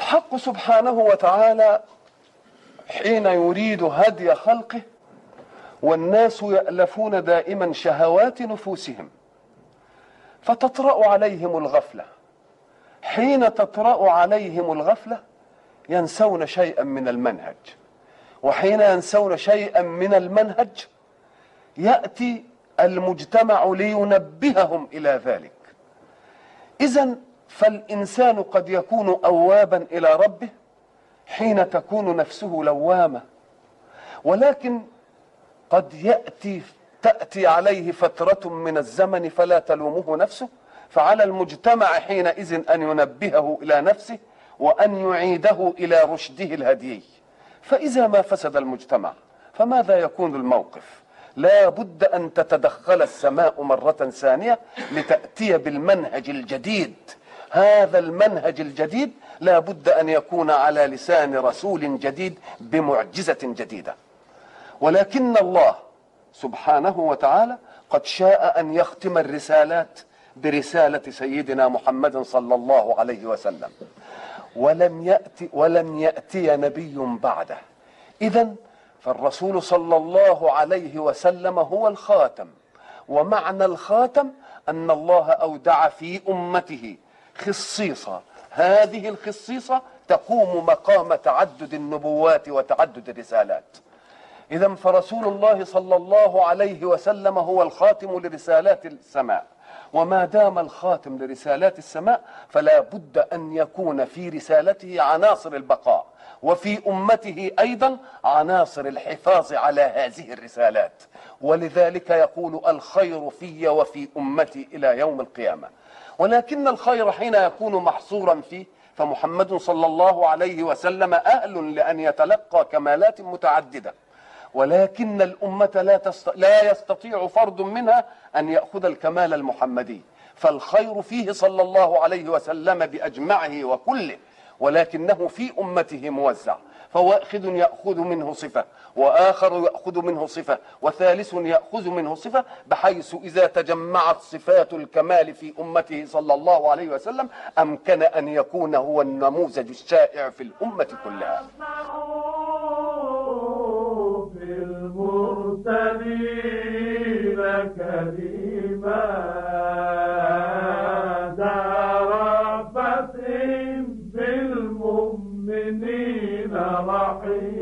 الحق سبحانه وتعالى حين يريد هدي خلقه والناس يألفون دائما شهوات نفوسهم فتطرأ عليهم الغفلة. حين تطرأ عليهم الغفلة ينسون شيئا من المنهج وحين ينسون شيئا من المنهج يأتي المجتمع لينبههم إلى ذلك. إذا فالإنسان قد يكون أوابا إلى ربه حين تكون نفسه لوامة. ولكن قد يأتي تأتي عليه فترة من الزمن فلا تلومه نفسه فعلى المجتمع حينئذ أن ينبهه إلى نفسه وأن يعيده إلى رشده الهدي. فإذا ما فسد المجتمع فماذا يكون الموقف؟ لا بد أن تتدخل السماء مرة ثانية لتأتي بالمنهج الجديد. هذا المنهج الجديد لا بد أن يكون على لسان رسول جديد بمعجزة جديدة. ولكن الله سبحانه وتعالى قد شاء أن يختم الرسالات برسالة سيدنا محمد صلى الله عليه وسلم. ولم يأتي ولم يأتي نبي بعده. إذا فالرسول صلى الله عليه وسلم هو الخاتم. ومعنى الخاتم أن الله أودع في أمته خصيصة. هذه الخصيصة تقوم مقام تعدد النبوات وتعدد الرسالات. إذا فرسول الله صلى الله عليه وسلم هو الخاتم لرسالات السماء. وما دام الخاتم لرسالات السماء فلا بد أن يكون في رسالته عناصر البقاء وفي أمته أيضا عناصر الحفاظ على هذه الرسالات. ولذلك يقول الخير في وفي أمتي إلى يوم القيامة. ولكن الخير حين يكون محصورا فيه فمحمد صلى الله عليه وسلم أهل لأن يتلقى كمالات متعددة. ولكن الأمة لا, تست... لا يستطيع فرد منها أن يأخذ الكمال المحمدي. فالخير فيه صلى الله عليه وسلم بأجمعه وكله. ولكنه في أمته موزع فواخذ يأخذ منه صفة وآخر يأخذ منه صفة وثالث يأخذ منه صفة بحيث إذا تجمعت صفات الكمال في أمته صلى الله عليه وسلم أمكن أن يكون هو النموذج الشائع في الأمة كلها. بالمؤمنين رحيما